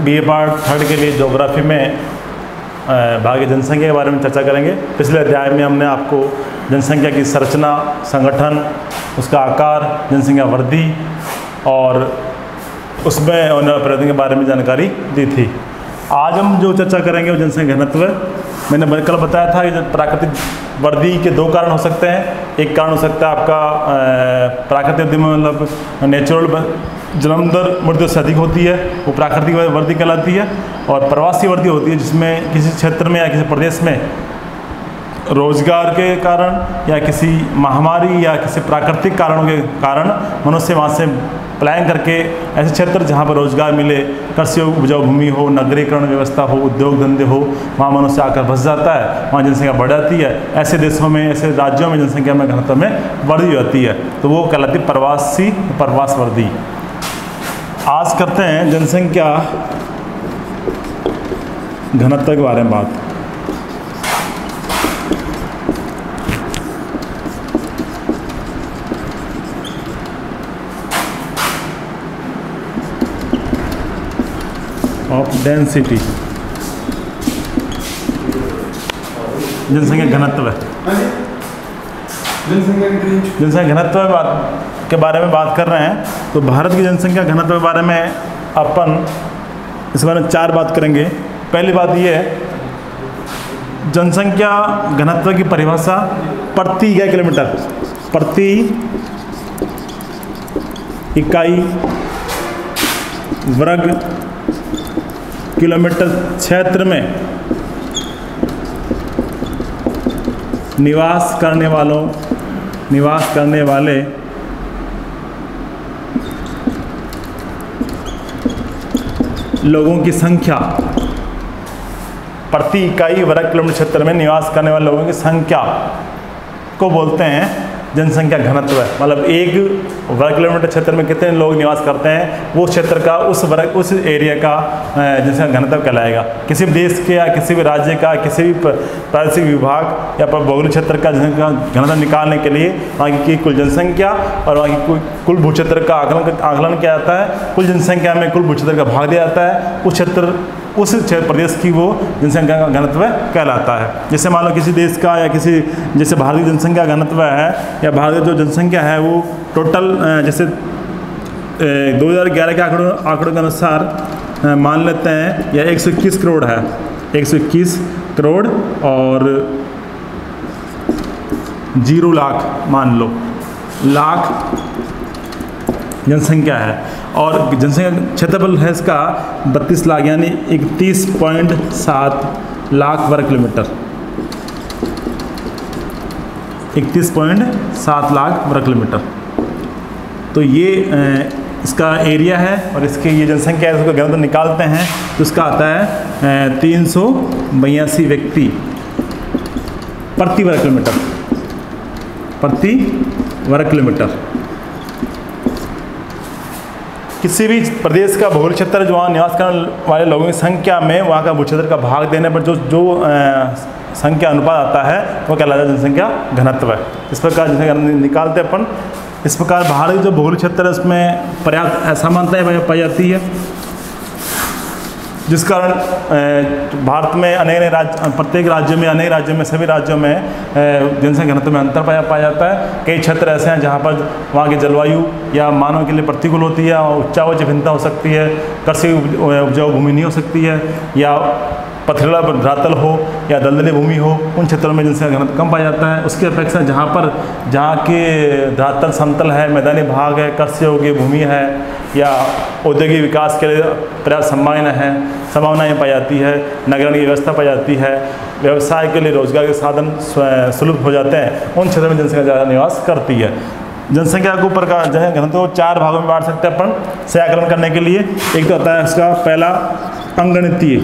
B ए part third के लिए geography में भाग्य जनसंख्या के बारे में चर्चा करेंगे। पिछले अध्याय में हमने आपको जनसंख्या की संरचना, संगठन, उसका आकार, जनसंख्या वृद्धि और उसमें होने वाले परिवर्तन के बारे में जानकारी दी थी। आज हम जो चर्चा करेंगे वो जनसंख्या घनत्व मैंने कल बताया था कि प्राकृतिक वृद्धि के दो कारण हो सकते हैं। एक कारण हो सकता है आपका प्राकृतिक मतलब नेचुरल जन्म दर मृत्यु से अधिक होती है, वो प्राकृतिक वृद्धि कहलाती है और प्रवासी वृद्धि होती है, जिसमें किसी क्षेत्र में या किसी प्रदेश में रोज़गार के कारण या किसी महामारी या किसी प्राकृतिक कारणों के कारण मनुष्य वहाँ से प्लान करके ऐसे क्षेत्र जहाँ पर रोज़गार मिले, कृषि उपजाऊ भूमि हो, नगरीकरण व्यवस्था हो, उद्योग धंधे हो, वहाँ मनुष्य आकर बस जाता है, वहाँ जनसंख्या बढ़ जाती है। ऐसे देशों में, ऐसे राज्यों में जनसंख्या में घनत्व में वृद्धि हो जाती है। तो वो कहलाती प्रवासी, प्रवास वृद्धि आज करते हैं जनसंख्या घनत्व के बारे में बात। ऑफ़ डेंसिटी जनसंख्या घनत्व जनसंख्या की रेंज जनसंख्या घनत्व बात। के बारे में बात कर रहे हैं तो भारत की जनसंख्या घनत्व के बारे में अपन इस बारे में चार बात करेंगे। पहली बात ये है, जनसंख्या घनत्व की परिभाषा प्रति इकाई किलोमीटर, प्रति इकाई वर्ग किलोमीटर क्षेत्र में निवास करने वालों, निवास करने वाले लोगों की संख्या। प्रति इकाई वर्ग किलोमीटर क्षेत्र में निवास करने वाले लोगों की संख्या को बोलते हैं जनसंख्या घनत्व है। मतलब एक वर्ग किलोमीटर क्षेत्र में कितने लोग निवास करते हैं, वो क्षेत्र का, उस वर्ग, उस एरिया का जनसंख्या घनत्व कहलाएगा। किसी भी देश के या किसी भी राज्य का, किसी भी प्रादेशिक विभाग या भौगोलिक क्षेत्र का जनसंख्या घनत्व निकालने के लिए वहाँ की कुल जनसंख्या और वहाँ की कुल- कुल भू क्षेत्र का आकलन आकलन किया जाता है। कुल जनसंख्या में कुल भू क्षेत्र का भाग दिया जाता है। उस क्षेत्र उस प्रदेश की वो जनसंख्या का घनत्व कहलाता है। जैसे मान लो किसी देश का या किसी, जैसे भारतीय जनसंख्या घनत्व है या भारतीय जो जनसंख्या है वो टोटल जैसे दो हज़ार ग्यारह के आंकड़ों आंकड़ों के अनुसार मान लेते हैं या एक सौ इक्कीस करोड़ है। एक सौ इक्कीस करोड़ और ज़ीरो लाख मान लो, लाख जनसंख्या है। और जनसंख्या क्षेत्रफल है इसका बत्तीस लाख, यानी इकतीस पॉइंट सात लाख वर्ग किलोमीटर। इकतीस पॉइंट सात लाख वर्ग किलोमीटर। तो ये इसका एरिया है और इसके ये जनसंख्या है, इसको घनत्व निकालते हैं तो इसका आता है तीन सौ बयासी व्यक्ति प्रति वर्ग किलोमीटर। प्रति वर्ग किलोमीटर। किसी भी प्रदेश का भूगोल क्षेत्र जो वहाँ निवास करने वाले लोगों की संख्या में वहाँ का भूक्षेत्र का भाग देने पर जो जो संख्या अनुपात आता है, वो कहलाता है जनसंख्या घनत्व। है इस प्रकार जनसंख्या निकालते अपन, इस प्रकार भारत जो भूगोल क्षेत्र है, उसमें पर्याप्त असमानता पाई जाती है। जिस कारण भारत में अनेक अनेक राज्य, प्रत्येक राज्य में, अनेक राज्यों में, सभी राज्यों में जनसंख्या घनत्व में अंतर पाया पाया जाता है। कई क्षेत्र ऐसे हैं जहाँ पर वहाँ की जलवायु या मानव के लिए प्रतिकूल होती है और उच्चावच भिन्नता हो सकती है, कृषि उपजाऊ भूमि नहीं हो सकती है, या पथरीला धरातल हो या दलदली भूमि हो, उन क्षेत्रों में जनसंख्या घनत्व कम पाया जाता है, उसकी अपेक्षा जहाँ पर, जहाँ के धरातल समतल है, मैदानी भाग है कृषि योग्य भूमि है, या औद्योगिक विकास के लिए पर्याप्त संभावना है, संभावनाएँ पाई जाती है नगरण की व्यवस्था पाई जाती है, व्यवसाय के लिए रोज़गार के साधन सुलभ हो जाते हैं, उन क्षेत्रों में जनसंख्या ज़्यादा निवास करती है। जनसंख्या के ऊपर का जो है घनत्व चार भागों में बांट सकते हैं अपन से आकलन करने के लिए। एक तो होता है इसका पहला अंगणितीय।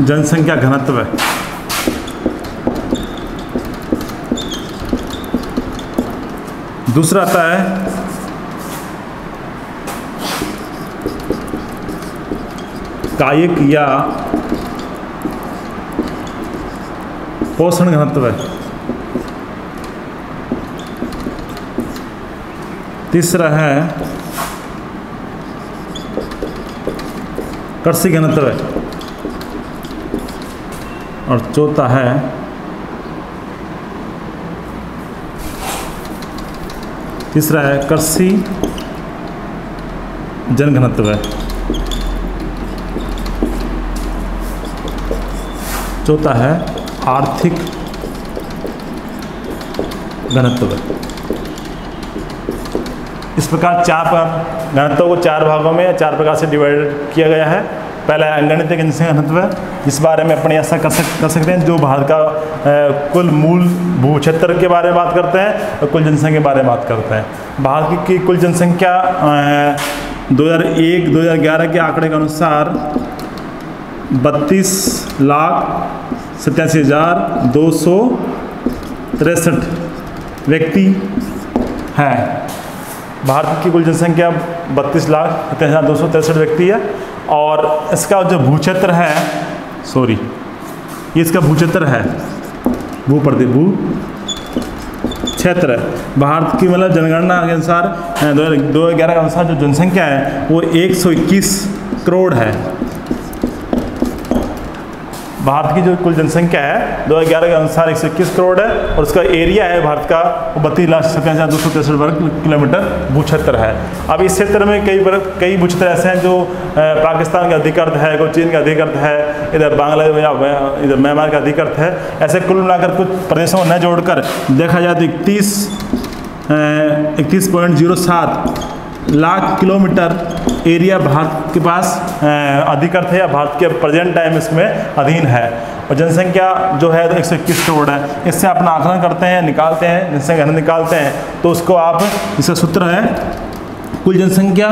जनसंख्या घनत्व है। दूसरा आता है कायिक या पोषण घनत्व है। तीसरा है कृषि घनत्व है। और चौथा है। तीसरा है कृषि जनघनत्व। चौथा है आर्थिक घनत्व। इस प्रकार चार पर घनत्व को चार भागों में या चार प्रकार से डिवाइड किया गया है। पहला अंगणित जनसंख्या घनत्व है इस बारे में अपने ऐसा कर, सक, कर सकते हैं जो भारत का कुल मूल भू क्षेत्र के बारे में बात करते हैं और कुल जनसंख्या के बारे में बात करते हैं। भारत की, कुल जनसंख्या 2001-2011 के आंकड़े के अनुसार बत्तीस लाख सत्तासी हज़ार दो सौ तिरसठ व्यक्ति हैं। भारत की कुल जनसंख्या बत्तीस लाख सत्तासी हज़ार दो सौ तिरसठ व्यक्ति है। और इसका जो भूक्षेत्र है सॉरी ये इसका भूक्षेत्र है, भू प्रति, भू क्षेत्र। भारत की मतलब जनगणना के अनुसार दो हज़ार ग्यारह के अनुसार जो जनसंख्या है, वो 121 करोड़ है। भारत की जो कुल जनसंख्या है, दो हज़ार ग्यारह के अनुसार एक सौ इक्कीस करोड़ है, और उसका एरिया है भारत का बत्तीस लाख सत्ताईस हज़ार दो सौ तिरसठ वर्ग किलोमीटर भू क्षेत्र है। अब इस क्षेत्र में कई वर्ग, कई भू क्षेत्र ऐसे हैं जो पाकिस्तान का अधिकृत है, कोई चीन का अधिकृत है, इधर बांग्लादेश या इधर म्यांमार का अधिकृत है। ऐसे कुल मिलाकर कुछ प्रदेशों को न जोड़कर देखा जाए तो इकतीस इकतीस पॉइंट ज़ीरो सात लाख किलोमीटर एरिया भारत के पास अधिकृत है या भारत के प्रेजेंट टाइम इसमें अधीन है। और जनसंख्या जो है तो एक सौ इक्कीस करोड़ है। इससे अपना आकलन करते हैं, निकालते हैं जनसंख्या निकालते हैं तो उसको आप, इसका सूत्र है, कुल जनसंख्या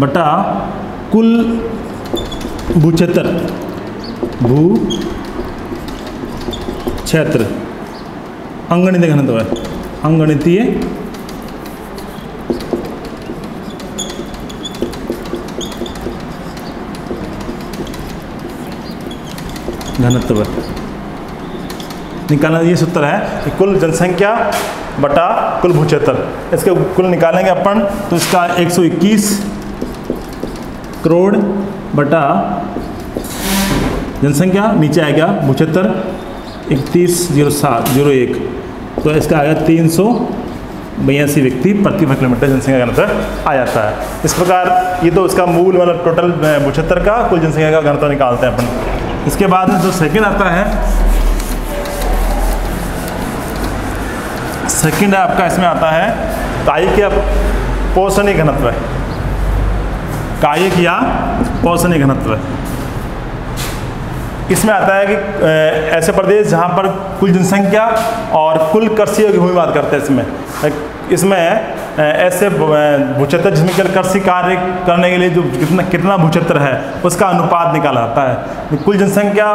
बटा कुल भू क्षेत्र भू क्षेत्र। अंगणित घनत्व है। अंगणितीय। घनत्व निकालना ये सूत्र है कि कुल जनसंख्या बटा कुल भूक्षेत्र। इसके कुल निकालेंगे अपन तो इसका 121 करोड़ बटा जनसंख्या, नीचे आएगा भूक्षेत्र। इकतीस ज़ीरो सात ज़ीरो एक। तो इसका आया तीन सौ बयासी व्यक्ति प्रति किलोमीटर जनसंख्या का घनत्व आ जाता है। इस प्रकार ये तो उसका मूल मतलब टोटल पचहत्तर का कुल जनसंख्या का घनत्व निकालते हैं अपन। इसके बाद जो सेकंड आता है सेकंड आपका इसमें आता है कायिक या पोषणी घनत्व। कायिक या पोषणी घनत्व। इसमें आता है कि ऐसे प्रदेश जहाँ पर कुल जनसंख्या और कुल कृषि की भूमि बात करते हैं इसमें। इसमें ऐसे भूक्षेत्र जिसमें कृषि कार्य करने के लिए जो कितना कितना भूक्षेत्र है, उसका अनुपात निकाला जाता है। कुल जनसंख्या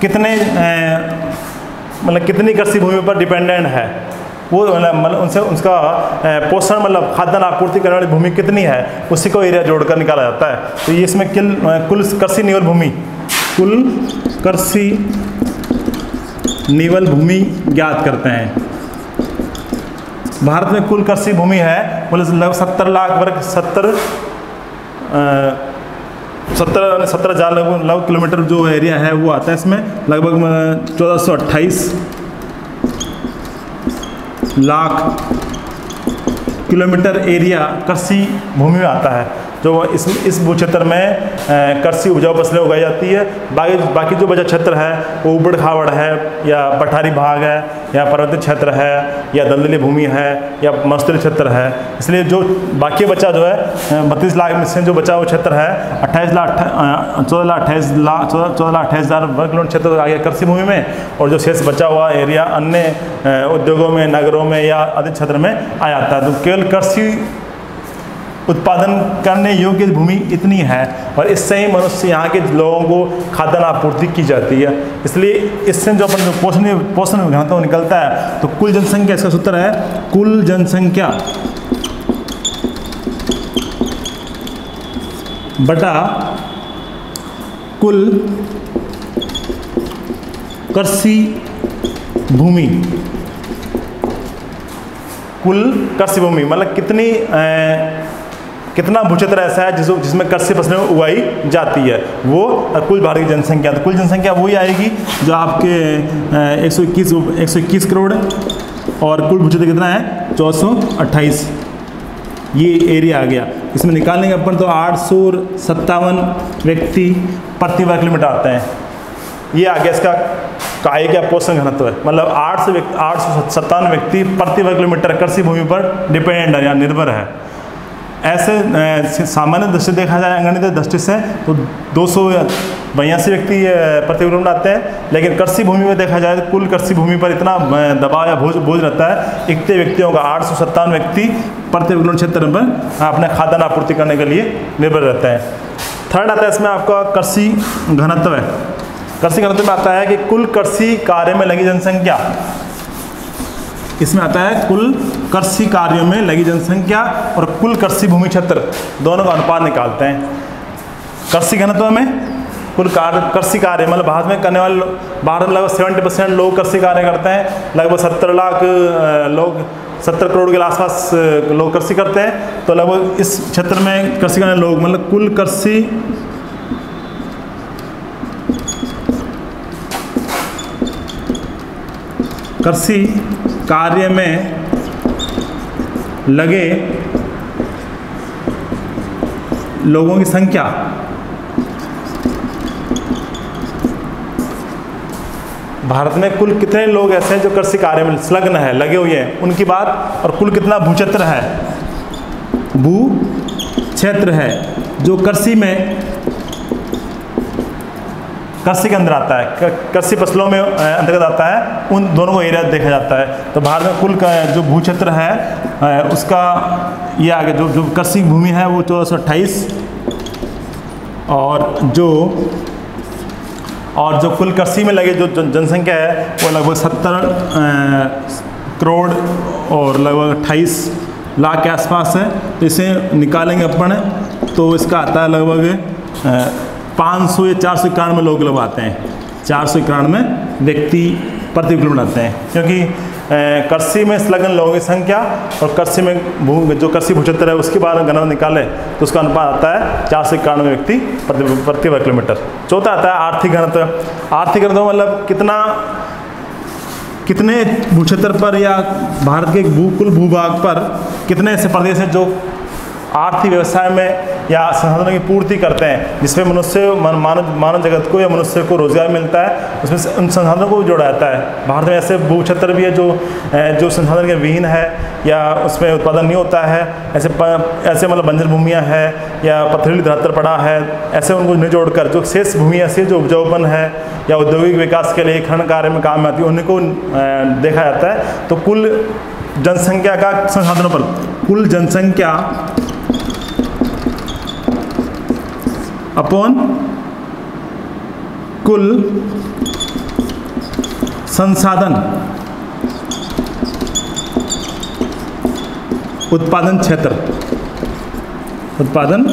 कितने मतलब कितनी कृषि भूमि पर डिपेंडेंट है, वो मतलब उनसे, उसका पोषण मतलब खाद्यान्न आपूर्ति करने वाली भूमि कितनी है, उसी को एरिया जोड़कर निकाला जाता है। तो ये इसमें किल कृषि निवल भूमि कुल कृषि निवल भूमि ज्ञात करते हैं। भारत में कुल कृषि भूमि है, बोले लगभग सत्तर लाख वर्ग, सत्तर सत्तर सत्तर हज़ार लगभग किलोमीटर जो एरिया है, वो आता है इसमें। लगभग चौदह सौ अट्ठाईस लाख किलोमीटर एरिया कृषि भूमि में आता है। जो इस इस भू क्षेत्र में कृषि उपजाऊ फ़सलें उगाई जाती है। बाकी बाकी जो बचा क्षेत्र है, वो उबड़ खावड़ है, या पठारी भाग है, या पर्वतीय क्षेत्र है, या दलदली भूमि है, या मस्तरी क्षेत्र है। इसलिए जो बाकी बचा जो है बत्तीस लाख में से जो बचा वो क्षेत्र है, अट्ठाईस लाख चौदह लाख अट्ठाईस लाख, चौदह लाख अट्ठाईस हज़ार वर्ग किलोमीटर क्षेत्र आ गया कृषि भूमि में, और जो शेष बचा हुआ एरिया अन्य उद्योगों में, नगरों में या अधिक क्षेत्र में आ जाता है। तो केवल कृषि उत्पादन करने योग्य भूमि इतनी है और इससे ही मनुष्य यहाँ के लोगों को खाद्यान्न आपूर्ति की जाती है। इसलिए इससे जो अपन पोषण पोषण घनत्व निकलता है तो कुल जनसंख्या इसका सूत्र है, कुल जनसंख्या बटा कुल कृषि भूमि। कुल कृषि भूमि मतलब कितनी कितना भूक्षेत्र ऐसा है जिस जिसमें कृषि फ़सलें उगाई जाती है। वो कुल भारत की जनसंख्या तो कुल जनसंख्या वही आएगी जो आपके एक सौ इक्कीस एक सौ इक्कीस करोड़ और कुल भूक्षेत्र कितना है? चौदह सौ अट्ठाईस। ये एरिया आ गया। इसमें निकालेंगे अपन तो आठ सौ सत्तावन व्यक्ति प्रति वर्ग किलोमीटर आते हैं। ये आ गया इसका काय का पोषण घनत्व है। मतलब आठ सौ आठ सौ सत्तावन व्यक्ति प्रति वर्ग किलोमीटर कृषि भूमि पर डिपेंडेंट है या निर्भर है। ऐसे सामान्य दृष्टि देखा जाए अंगणित दृष्टि से तो दो सौ बयासी व्यक्ति प्रति किलोमीटर आते हैं, लेकिन कृषि भूमि में देखा जाए तो कुल कृषि भूमि पर इतना दबाव या बोझ बोझ रहता है इतने व्यक्तियों का आठ सौ सत्तावन व्यक्ति प्रति किलोमीटर क्षेत्र पर अपने खाद्यान्न आपूर्ति करने के लिए निर्भर रहता है। थर्ड आता है, इसमें आपका कृषि घनत्व है। कृषि घनत्व में आता है कि कुल कृषि कार्य में लगी जनसंख्या इसमें आता है कुल कृषि कार्यों में लगी जनसंख्या और कुल कृषि भूमि क्षेत्र। दोनों का अनुपात निकालते हैं। कृषि घनत्व में कुल कार्य कृषि कार्य मतलब भारत में करने वाले भारत में लगभग सेवेंटी परसेंट लोग कृषि कार्य करते हैं। लगभग सत्तर लाख लोग, सत्तर करोड़ के आसपास लोग कृषि करते हैं। तो लगभग इस क्षेत्र में कृषि करने लोग मतलब कुल कृषि कृषि कार्य में लगे लोगों की संख्या। भारत में कुल कितने लोग ऐसे हैं जो कृषि कार्य में संलग्न है, लगे हुए हैं? उनकी बात, और कुल कितना भूक्षेत्र है? भू क्षेत्र है जो कृषि में कृषि के अंदर आता है। कृषि फ़सलों में अंतर्गत आता है। उन दोनों को एरिया देखा जाता है। तो भारत में कुल का, जो भू क्षेत्र है उसका ये आगे जो जो कृषि भूमि है, वो चौदह सौ अट्ठाईस। और जो और जो कुल कृषि में लगे जो जनसंख्या है, वो लगभग सत्तर करोड़ और लगभग अट्ठाईस लाख के आसपास है। तो इसे निकालेंगे अपन। तो इसका आता है लगभग पाँच सौ या चार सौ इक्यानवे लोग लोग आते हैं। चार सौ इक्यानवे व्यक्ति प्रति किलोमीटर आते हैं। क्योंकि कृषि में संलग्न लोगों की संख्या और कृषि में भू, जो कृषि भूक्षेत्र है, उसके बारे में गणना निकाले तो उसका अनुपात आता है चार सौ इक्यानवे व्यक्ति प्रति प्रति वर्ग किलोमीटर। चौथा आता है आर्थिक घनत्व आर्थिक घनत्व मतलब कितना, कितने भूक्षेत्र पर या भारत के भू, कुल भूभाग पर कितने ऐसे प्रदेश हैं जो आर्थिक व्यवसाय में या संसाधनों की पूर्ति करते हैं जिसमें मनुष्य मानव मानव जगत को या मनुष्य को रोज़गार मिलता है उसमें उन संसाधनों को भी जोड़ा जाता है। भारत में ऐसे भू क्षेत्र भी है जो जो संसाधन के विहीन है या उसमें उत्पादन नहीं होता है। ऐसे प, ऐसे मतलब बंजर भूमियाँ है या पथरीली धरातल पड़ा है ऐसे उनको नहीं जोड़कर जो शेष भूमि ऐसी है जो उपजाऊपन है या औद्योगिक विकास के लिए खनन कार्य में काम आती है उन्हीं को देखा जाता है। तो कुल जनसंख्या का संसाधनों पर कुल जनसंख्या अपॉन कुल संसाधन उत्पादन क्षेत्र। उत्पादन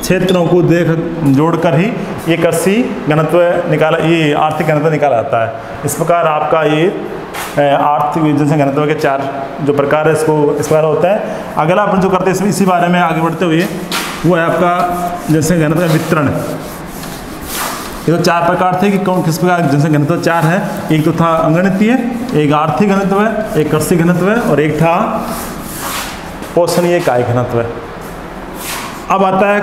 क्षेत्रों को देख जोड़कर ही ये कृषि घनत्व निकाला, ये आर्थिक घनत्व निकाला जाता है। इस प्रकार आपका ये आर्थिक जनसंख्या घनत्व के चार जो प्रकार है, इसको इस प्रकार होता है। अगला अपन जो करते हैं इसी बारे में आगे बढ़ते हुए वो है आपका जनसंख्या घनत्व का वितरण। ये तो चार प्रकार थे कि कौन किस प्रकार जनसंख्या घनत्व चार है, एक तो था अंगणितीय, एक आर्थिक घनत्व है एक कृषि घनत्व है और एक था पोषणीय काय घनत्व है अब आता है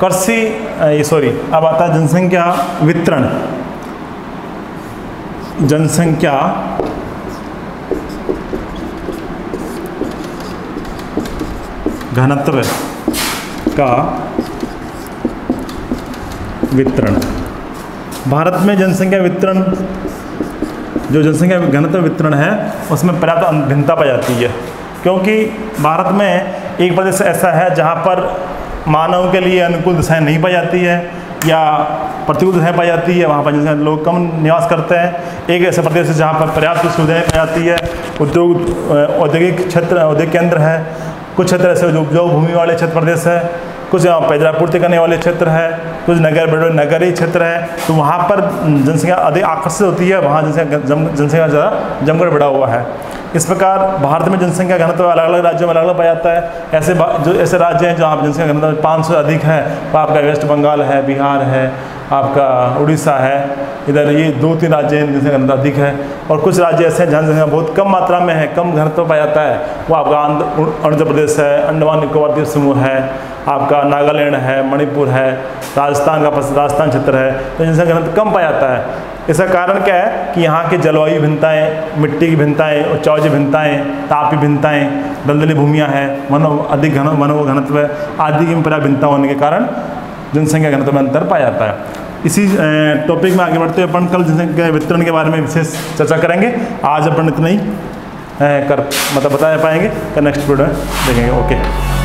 कृषि सॉरी अब आता है जनसंख्या वितरण। जनसंख्या घनत्व। का वितरण। भारत में जनसंख्या वितरण, जो जनसंख्या घनत्व वितरण है, उसमें पर्याप्त भिन्नता पाई जाती है। क्योंकि भारत में एक प्रदेश ऐसा है जहाँ पर मानव के लिए अनुकूल दिशाएँ नहीं पाई जाती है, या प्रतिकूल दिशाएँ पाई जाती है, वहाँ पर जनसंख्या लोग कम निवास करते हैं। एक ऐसा प्रदेश है जहाँ पर पर्याप्त सुविधाएँ पाई जाती है। उद्योग औद्योगिक क्षेत्र, औद्योगिक केंद्र है। कुछ क्षेत्र ऐसे उपजाऊ भूमि वाले क्षेत्र प्रदेश है, कुछ यहाँ पैदरा पूर्ति करने वाले क्षेत्र है, कुछ नगर बड़े नगरीय क्षेत्र है तो वहाँ पर जनसंख्या अधिक आकर्षित होती है, वहाँ जनसंख्या जनसंख्या ज़्यादा जमकर बढ़ा हुआ है। इस प्रकार भारत में जनसंख्या घनत्व अलग अलग राज्यों में अलग अलग पाया जाता है। ऐसे जो ऐसे राज्य हैं जहाँ जनसंख्या घनत्व पाँच सौ अधिक है तो आपका वेस्ट बंगाल है, बिहार है आपका उड़ीसा है, इधर ये दो तीन राज्य हैं जिनसे घनत्व अधिक है, और कुछ राज्य ऐसे हैं जहाँ जनसंख्या बहुत कम मात्रा में है, कम घनत्व पाया जाता है, वो आपका अरुणाचल प्रदेश है, अंडमान निकोबार द्वीप समूह है, आपका नागालैंड है, मणिपुर है, राजस्थान का राजस्थान क्षेत्र है तो जनसंख्या घनत्व कम पाया जाता है। इसका कारण क्या है कि यहाँ की जलवायु भिन्नताएँ, मिट्टी की भिन्नताएँ उच्चावज भिन्नताएँ, तापी भिन्नताएँ, दलदली भूमियाँ हैं वनो अधिक घन वनो घनत्व आदि की भिन्नता होने के कारण जनसंख्या घनत्व में अंतर पाया जाता है। इसी टॉपिक में आगे बढ़ते हुए अपन कल जनसंख्या वितरण के बारे में विशेष चर्चा करेंगे। आज अपन इतना ही कर मतलब बताया पाएँगे। तो नेक्स्ट वीडियो देखेंगे। ओके